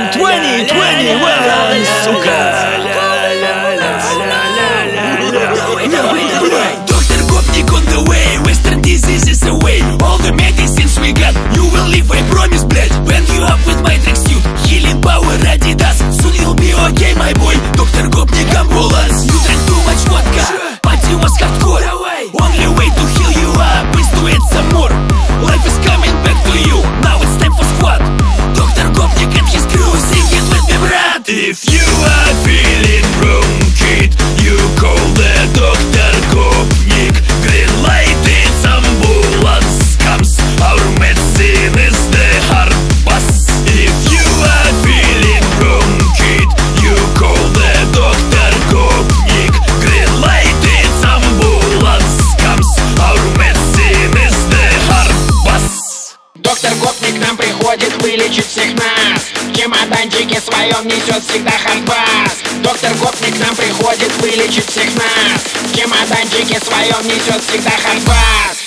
2021, promise, блять Band you up with Matrix suit Healing power Adidas Soon you'll be okay, my boy Доктор Гопник ambulance You drank too much vodka Party was hardcore Only way to heal you up Is to add some more Life is coming back to you Now it's time for squad Доктор Гопник and his crew Sing it with me, брат If you are feeling В чемоданчике своем несет всегда хардбас Доктор Гопник к нам приходит вылечить всех нас. В чемоданчике своем несет всегда хардбас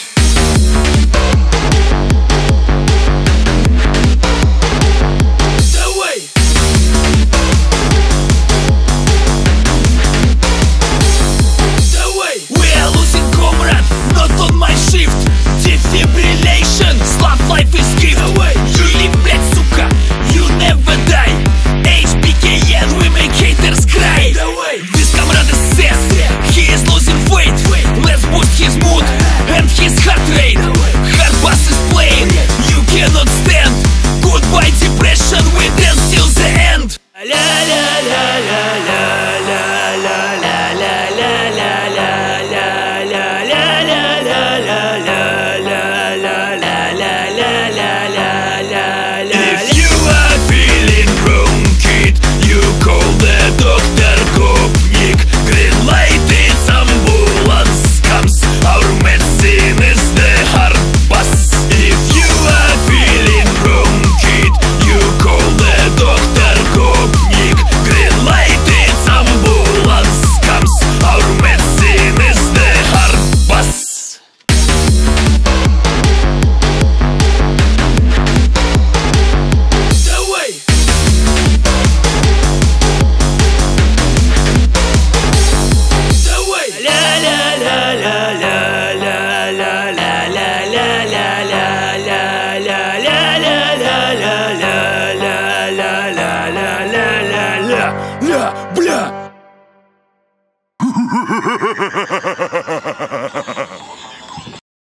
la la la.